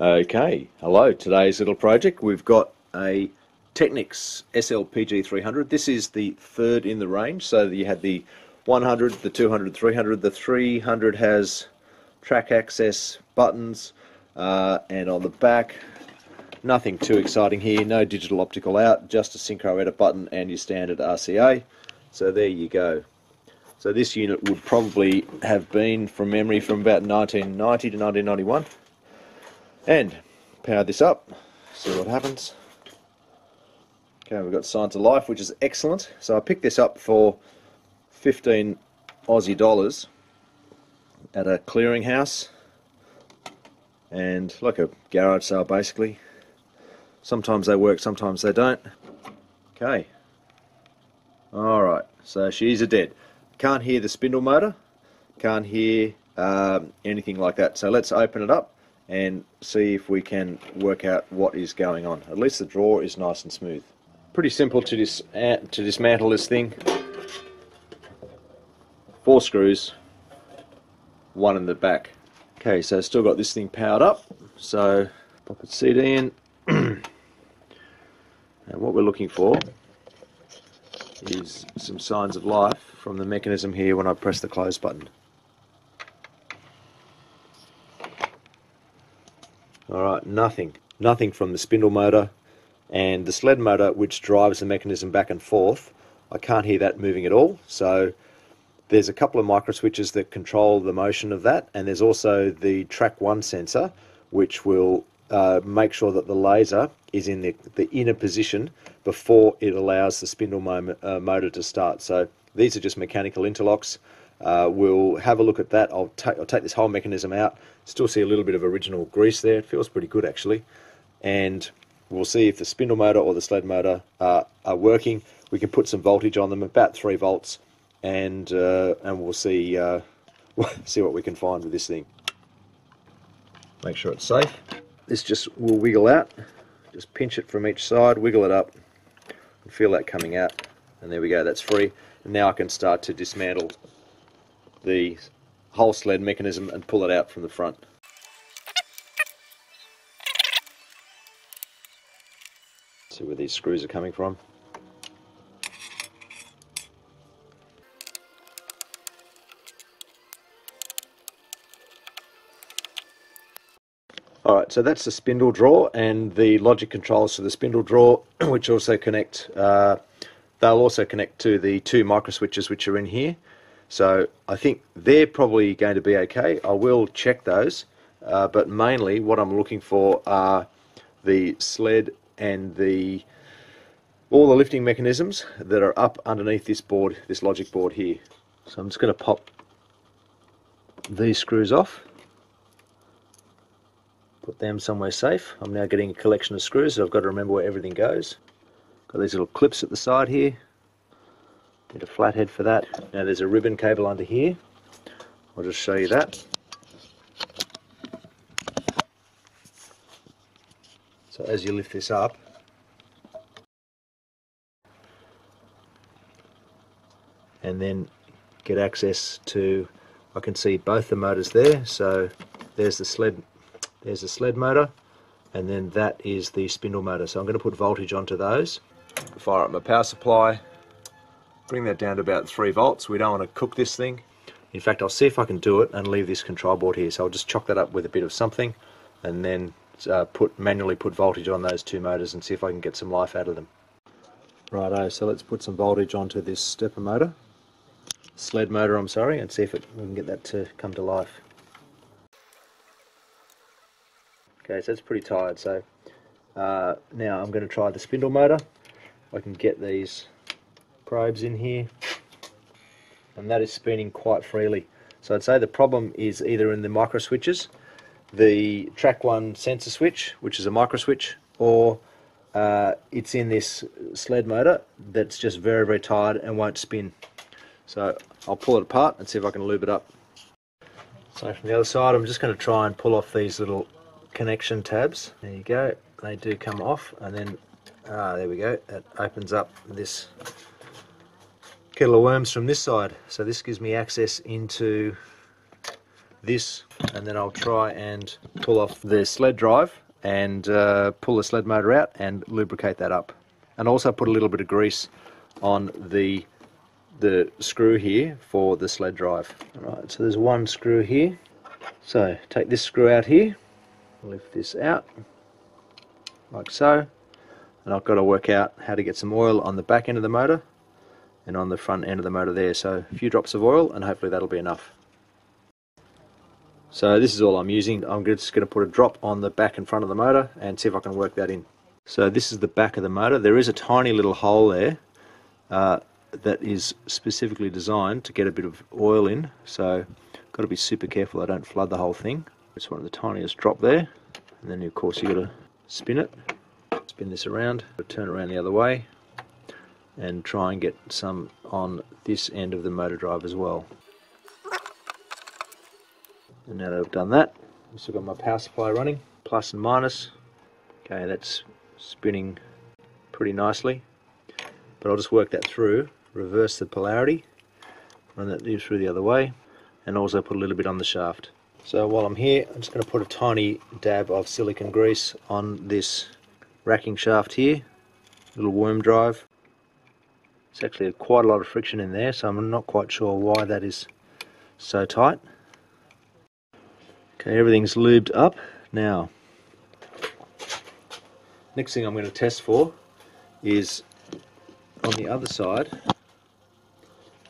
Okay, hello. Today's little project, we've got a Technics SLPG 300. This is the third in the range, so you had the 100, the 200, 300. The 300 has track access buttons, uh, and on the back, nothing too exciting here. No digital optical out, just a synchro edit button and your standard RCA. So there you go. So this unit would probably have been, from memory, from about 1990 to 1991 and power this up. See what happens. Okay we've got signs of life which is excellent. So I picked this up for 15 Aussie dollars at a clearinghouse. And like a garage sale basically. Sometimes they work sometimes they don't. Okay. Alright so she's a dead. Can't hear the spindle motor. Can't hear um, anything like that. So let's open it up and see if we can work out what is going on. At least the drawer is nice and smooth. Pretty simple to, dis uh, to dismantle this thing. Four screws, one in the back. Okay, so still got this thing powered up. So pop its CD in. and what we're looking for is some signs of life from the mechanism here when I press the close button. Alright, nothing. Nothing from the spindle motor and the sled motor which drives the mechanism back and forth. I can't hear that moving at all. So there's a couple of micro switches that control the motion of that and there's also the track 1 sensor which will uh, make sure that the laser is in the, the inner position before it allows the spindle mo uh, motor to start. So these are just mechanical interlocks. Uh, we'll have a look at that. I'll, ta I'll take this whole mechanism out. Still see a little bit of original grease there. It feels pretty good actually. And we'll see if the spindle motor or the sled motor uh, are working. We can put some voltage on them, about 3 volts, and uh, and we'll see, uh, see what we can find with this thing. Make sure it's safe. This just will wiggle out. Just pinch it from each side, wiggle it up, and feel that coming out. And there we go, that's free. And now I can start to dismantle the whole sled mechanism and pull it out from the front. See where these screws are coming from. Alright, so that's the spindle drawer and the logic controls for the spindle drawer, which also connect, uh, they'll also connect to the two micro switches which are in here. So I think they're probably going to be okay. I will check those, uh, but mainly what I'm looking for are the sled and the all the lifting mechanisms that are up underneath this board, this logic board here. So I'm just going to pop these screws off, put them somewhere safe. I'm now getting a collection of screws, so I've got to remember where everything goes. Got these little clips at the side here. Need a flathead for that. Now there's a ribbon cable under here. I'll just show you that. So as you lift this up, and then get access to, I can see both the motors there. So there's the sled, there's the sled motor, and then that is the spindle motor. So I'm going to put voltage onto those. Fire up my power supply, bring that down to about 3 volts. We don't want to cook this thing. In fact, I'll see if I can do it and leave this control board here. So I'll just chock that up with a bit of something and then uh, put manually put voltage on those two motors and see if I can get some life out of them. Righto, so let's put some voltage onto this stepper motor, sled motor I'm sorry, and see if it, we can get that to come to life. Okay, so it's pretty tired, so uh, now I'm going to try the spindle motor. I can get these probes in here and that is spinning quite freely. So I'd say the problem is either in the micro switches, the track 1 sensor switch, which is a micro switch, or uh, it's in this sled motor that's just very, very tired and won't spin. So I'll pull it apart and see if I can lube it up. So from the other side, I'm just going to try and pull off these little connection tabs. There you go. They do come off, and then ah, there we go. That opens up this kettle of worms from this side. So this gives me access into this and then I'll try and pull off the sled drive and uh, pull the sled motor out and lubricate that up and also put a little bit of grease on the the screw here for the sled drive. Alright, so there's one screw here. So take this screw out here, lift this out like so and I've got to work out how to get some oil on the back end of the motor and on the front end of the motor there. So a few drops of oil and hopefully that'll be enough. So this is all I'm using. I'm just going to put a drop on the back and front of the motor and see if I can work that in. So this is the back of the motor. There is a tiny little hole there uh, that is specifically designed to get a bit of oil in. So got to be super careful I don't flood the whole thing. Just want the tiniest drop there. And then of course you've got to spin it, spin this around, turn it around the other way, and try and get some on this end of the motor drive as well. And now that I've done that, I've still got my power supply running, plus and minus. Okay, that's spinning pretty nicely. But I'll just work that through, reverse the polarity, run that through the other way, and also put a little bit on the shaft. So while I'm here, I'm just going to put a tiny dab of silicon grease on this racking shaft here, little worm drive. It's actually quite a lot of friction in there, so I'm not quite sure why that is so tight. Okay, everything's lubed up. Now, next thing I'm going to test for is on the other side.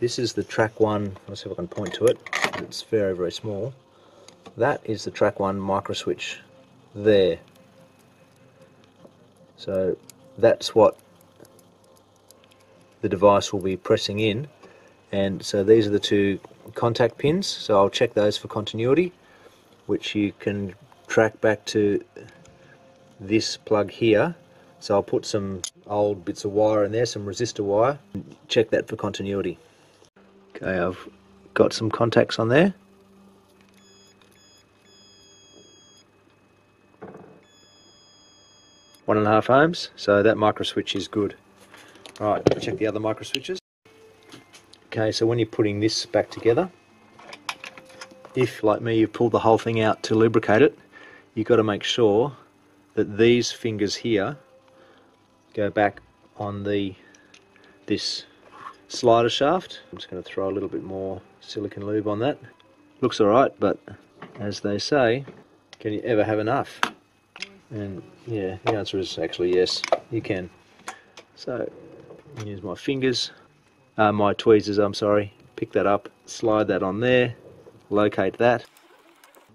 This is the track one, let's see if I can point to it. It's very, very small that is the track 1 micro switch there so that's what the device will be pressing in. And so these are the two contact pins. So I'll check those for continuity which you can track back to this plug here. So I'll put some old bits of wire in there some resistor wire check that for continuity. Okay I've got some contacts on there. One and a half ohms so that micro switch is good right check the other micro switches. Okay so when you're putting this back together if like me you've pulled the whole thing out to lubricate it you've got to make sure that these fingers here go back on the this slider shaft. I'm just going to throw a little bit more silicon lube on that. Looks alright but as they say can you ever have enough? And yeah, the answer is actually yes, you can. So, use my fingers, uh, my tweezers, I'm sorry, pick that up, slide that on there, locate that,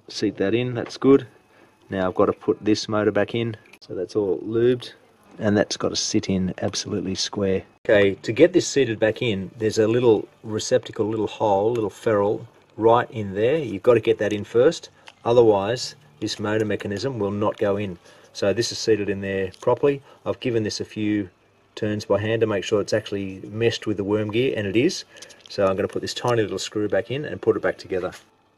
seat that in, that's good. Now I've got to put this motor back in, so that's all lubed, and that's got to sit in absolutely square. Okay, to get this seated back in, there's a little receptacle, little hole, little ferrule right in there. You've got to get that in first, otherwise this motor mechanism will not go in. So this is seated in there properly. I've given this a few turns by hand to make sure it's actually meshed with the worm gear, and it is. So I'm going to put this tiny little screw back in and put it back together.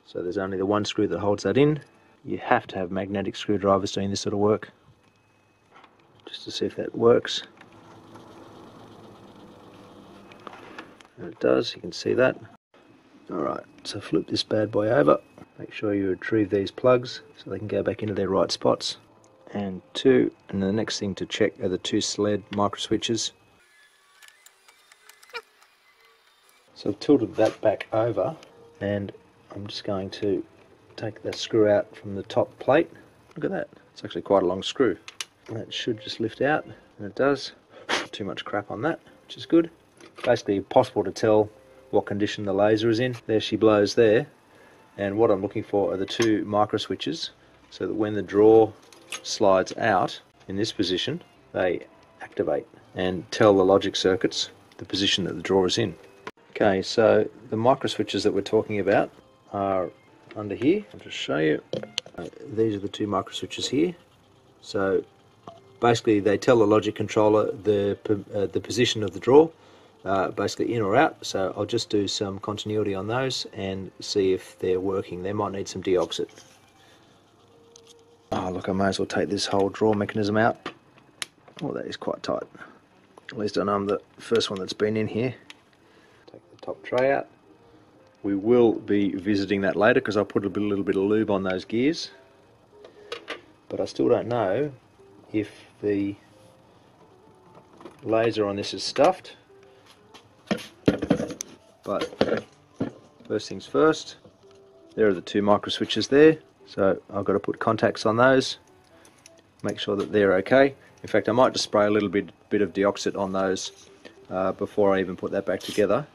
So there's only the one screw that holds that in. You have to have magnetic screwdrivers doing this sort of work. Just to see if that works. And it does, you can see that. Alright, so flip this bad boy over. Make sure you retrieve these plugs so they can go back into their right spots and two and the next thing to check are the two sled micro switches. So I've tilted that back over and I'm just going to take the screw out from the top plate. Look at that. It's actually quite a long screw. That should just lift out and it does. Too much crap on that which is good. Basically possible to tell what condition the laser is in. There she blows there and what I'm looking for are the two micro switches so that when the draw slides out in this position, they activate and tell the logic circuits the position that the drawer is in. Okay, so the micro switches that we're talking about are under here. I'll just show you. Uh, these are the two micro switches here. So basically they tell the logic controller the, uh, the position of the drawer, uh, basically in or out. So I'll just do some continuity on those and see if they're working. They might need some deoxit. Oh look, I may as well take this whole draw mechanism out. Oh, that is quite tight. At least I know I'm the first one that's been in here. Take the top tray out. We will be visiting that later because I'll put a little bit of lube on those gears. But I still don't know if the laser on this is stuffed. But first things first, there are the two micro switches there. So I've got to put contacts on those, make sure that they're okay. In fact, I might just spray a little bit, bit of deoxit on those uh, before I even put that back together,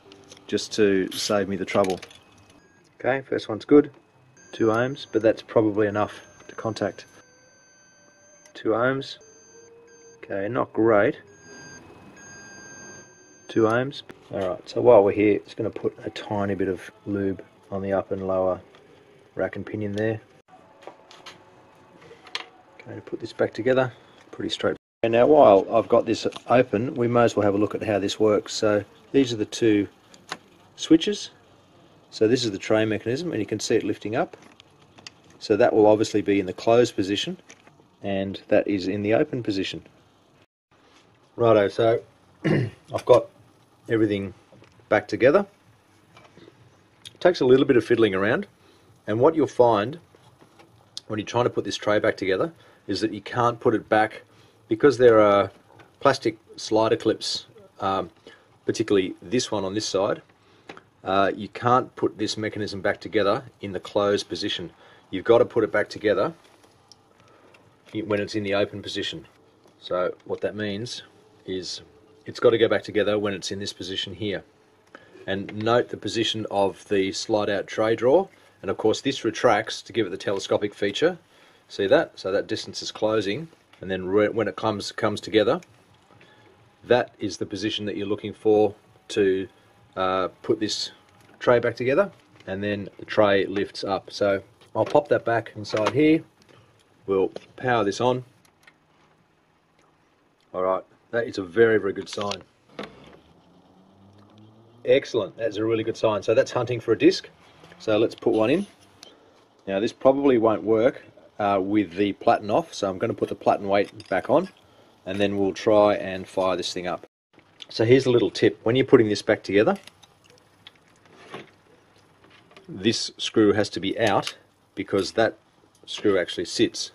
just to save me the trouble. Okay, first one's good, 2 ohms, but that's probably enough to contact. 2 ohms, okay, not great. 2 ohms. Alright, so while we're here, it's going to put a tiny bit of lube on the upper and lower rack and pinion there. Okay, to put this back together, pretty straight. And now while I've got this open, we may as well have a look at how this works. So these are the two switches. So this is the tray mechanism and you can see it lifting up. So that will obviously be in the closed position and that is in the open position. Righto, so I've got everything back together. It takes a little bit of fiddling around and what you'll find when you're trying to put this tray back together is that you can't put it back because there are plastic slider clips, um, particularly this one on this side, uh, you can't put this mechanism back together in the closed position. You've got to put it back together when it's in the open position. So what that means is it's got to go back together when it's in this position here. And note the position of the slide out tray drawer and of course this retracts to give it the telescopic feature see that? So that distance is closing and then when it comes comes together that is the position that you're looking for to uh, put this tray back together and then the tray lifts up. So I'll pop that back inside here. We'll power this on. Alright that is a very very good sign. Excellent. That's a really good sign. So that's hunting for a disc. So let's put one in. Now this probably won't work uh, with the platen off, so I'm going to put the platen weight back on and then we'll try and fire this thing up. So here's a little tip. When you're putting this back together, this screw has to be out because that screw actually sits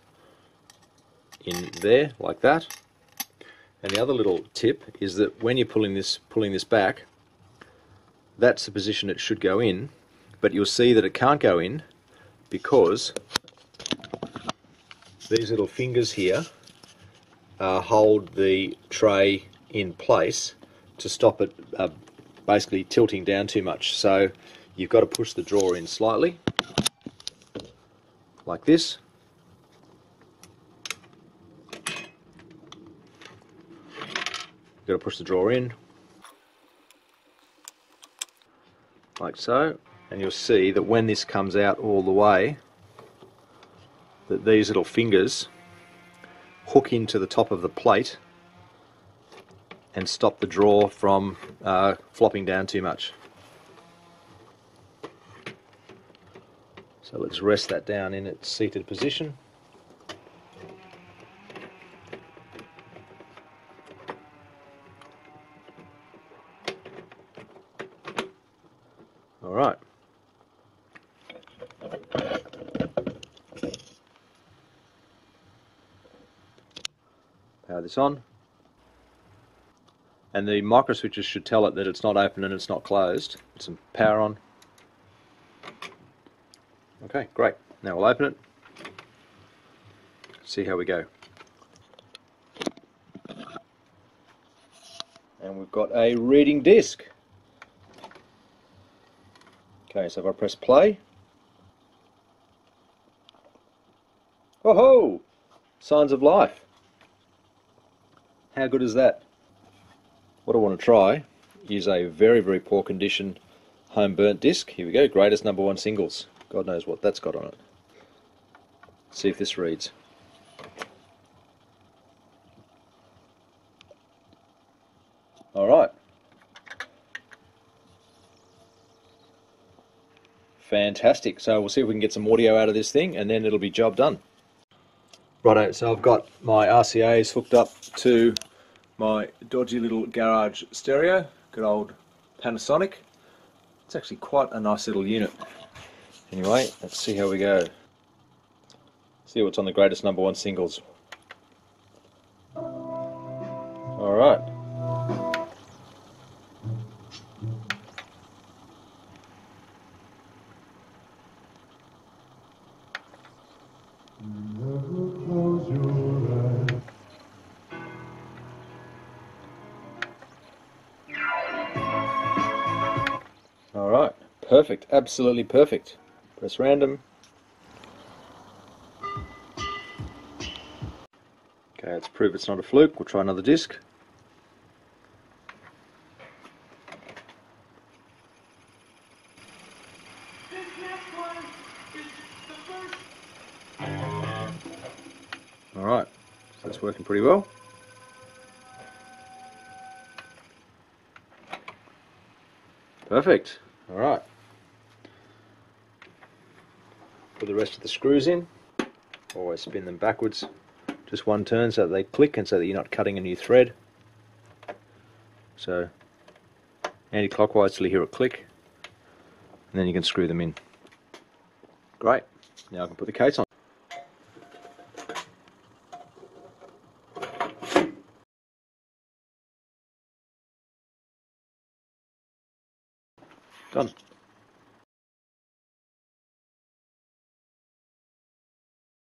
in there like that. And the other little tip is that when you're pulling this pulling this back, that's the position it should go in but you'll see that it can't go in because these little fingers here uh, hold the tray in place to stop it uh, basically tilting down too much. So you've got to push the drawer in slightly like this. You've got to push the drawer in like so. And you'll see that when this comes out all the way that these little fingers hook into the top of the plate and stop the drawer from uh, flopping down too much. So let's rest that down in its seated position. All right. Power this on. And the micro switches should tell it that it's not open and it's not closed. Put some power on. Okay, great. Now we'll open it. See how we go. And we've got a reading disc. Okay, so if I press play. Oh ho! Signs of life. How good is that? What I want to try is a very, very poor condition home burnt disc. Here we go, greatest number one singles. God knows what that's got on it. see if this reads. Alright. Fantastic. So we'll see if we can get some audio out of this thing and then it'll be job done. Righto, so I've got my RCAs hooked up to my dodgy little garage stereo, good old Panasonic. It's actually quite a nice little unit. Anyway, let's see how we go. See what's on the greatest number one singles. Alright. Perfect, absolutely perfect. Press random. Okay, let's prove it's not a fluke. We'll try another disc. Alright, so that's working pretty well. Perfect. Alright. Put the rest of the screws in. Always spin them backwards. Just one turn so they click and so that you're not cutting a new thread. So anti-clockwise till you hear it click. And then you can screw them in. Great. Now I can put the case on. Done.